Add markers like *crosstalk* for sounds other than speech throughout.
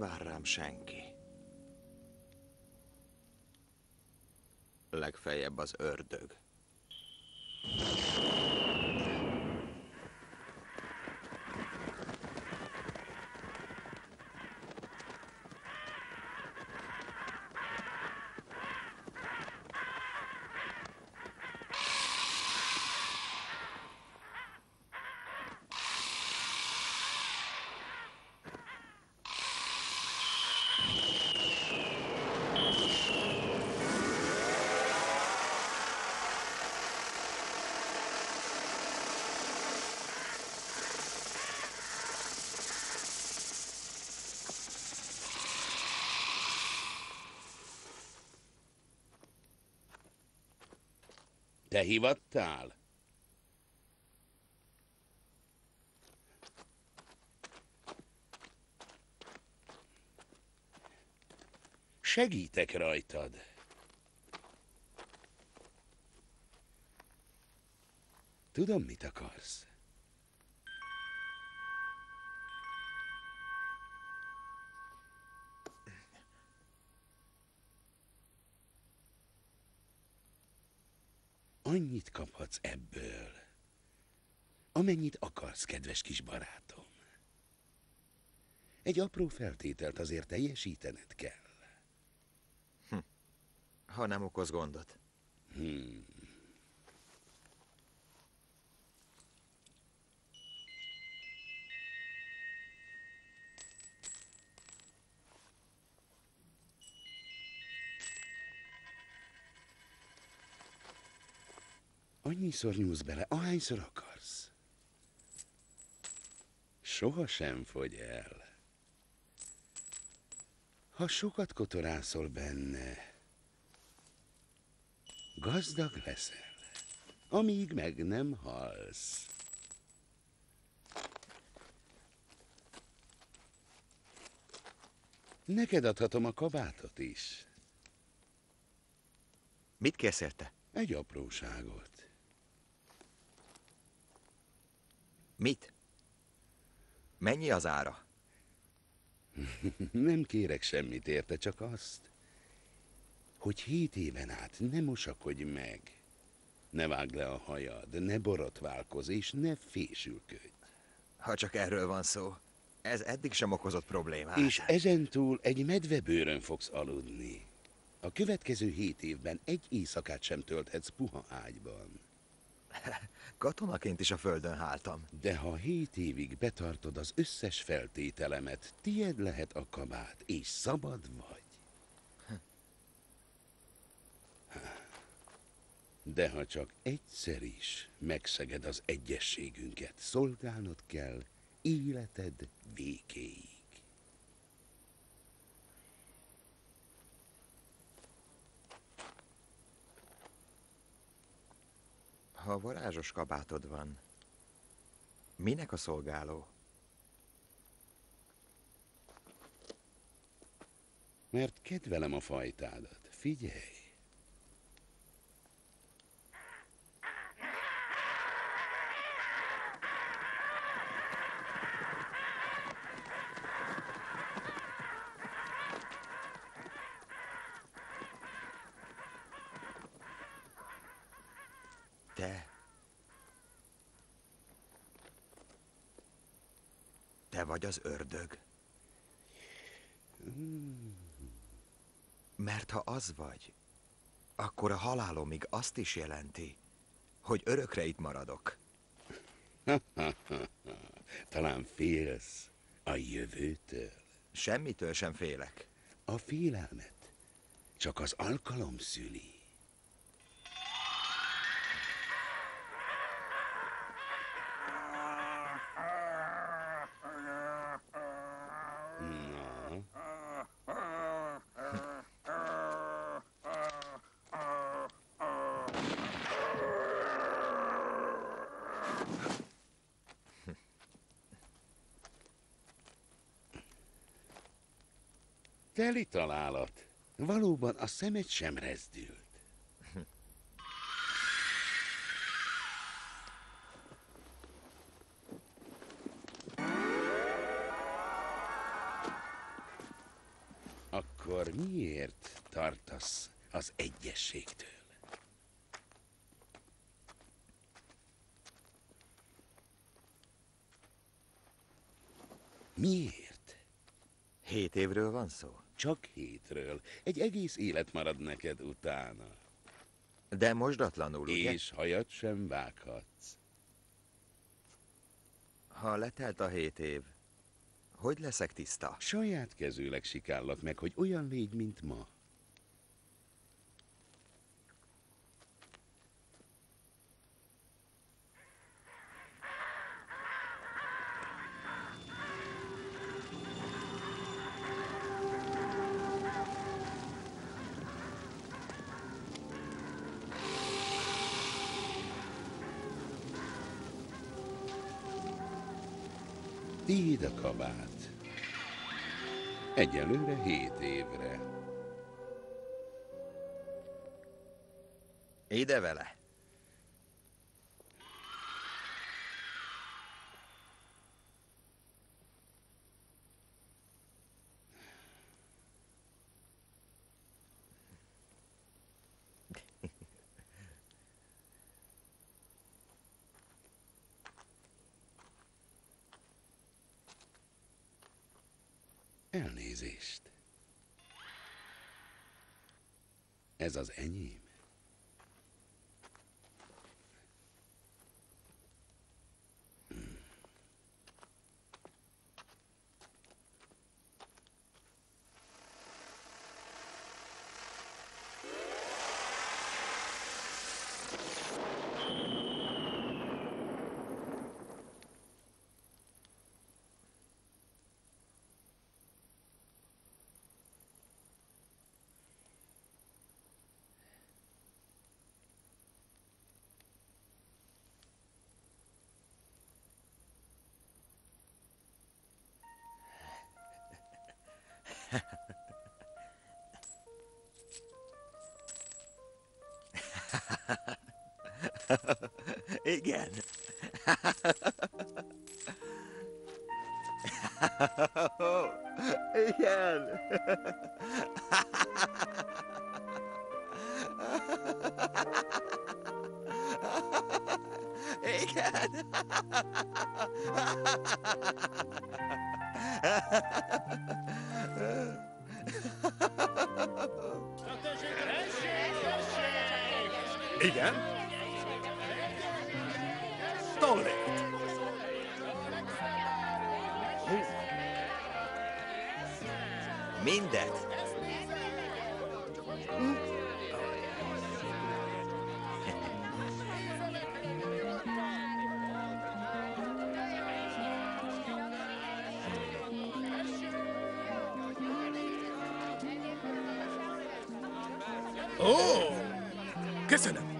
vár rám senki. Legfeljebb az ördög. Te hivattál? Segítek rajtad. Tudom, mit akarsz. Annyit kaphatsz ebből, amennyit akarsz, kedves kis barátom. Egy apró feltételt azért teljesítened kell. Ha nem okoz gondot. Hmm. Annyiszor nyúlsz bele, ahányszor akarsz. Soha sem fogy el. Ha sokat kotorászol benne, gazdag leszel, amíg meg nem halsz. Neked adhatom a kabátot is. Mit kérsz érte? Egy apróságot. Mit? Mennyi az ára? *laughs* Nem kérek semmit érte, csak azt, hogy hét éven át ne mosakodj meg. Ne vágd le a hajad, ne borotválkozz, és ne fésülködj. Ha csak erről van szó. Ez eddig sem okozott problémát. És ezentúl egy medvebőrön fogsz aludni. A következő hét évben egy éjszakát sem tölthetsz puha ágyban. *laughs* Katonaként is a földön háltam. De ha hét évig betartod az összes feltételemet, tied lehet a kabát, és szabad vagy. De ha csak egyszer is megszeged az egyességünket, szolgálnod kell életed végéig. Ha varázsos kabátod van, minek a szolgáló? Mert kedvelem a fajtádat. Figyelj! Te... Te vagy az ördög. Mert ha az vagy, akkor a halálomig azt is jelenti, hogy örökre itt maradok. *laughs* Talán félsz a jövőtől. Semmitől sem félek. A félelmet csak az alkalom szüli. Na, teli találat. Valóban a szemed sem rezdült. akkor miért tartasz az egyességtől? Miért? Hét évről van szó? Csak hétről. Egy egész élet marad neked utána. De mosdatlanul, ugye? És hajat sem vághatsz. Ha letelt a hét év, hogy leszek tiszta? Saját kezűleg sikállak meg, hogy olyan légy, mint ma. Tiéd a kabát. Egyelőre hét évre. Ide vele. Elnézést. Ez az enyém. Igen. Igen. Igen. Igen. Mindet. Ó, köszönöm.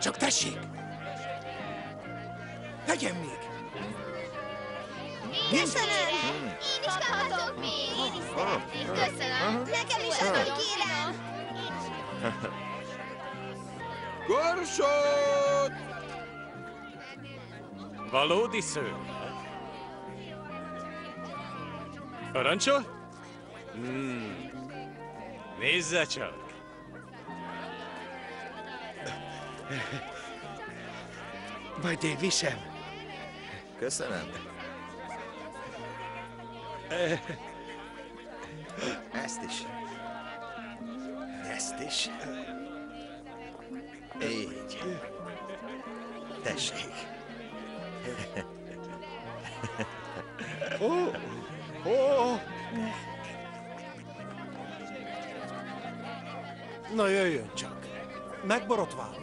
Csak tessék. Legyen még. Köszönöm! Én is kaphatok még! Én is szeretnék. Köszönöm! Nekem is adj, kérem! Korsót! Valódi szőr. Parancsol? Hmm. Nézze csak! Majd én viszem. Köszönöm. Ezt is. Ezt is. Így. Tessék. Ó, ó. Na jöjjön csak. Megborotvál.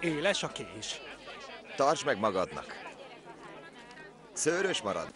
Éles a kés. Tartsd meg magadnak. Szőrös marad.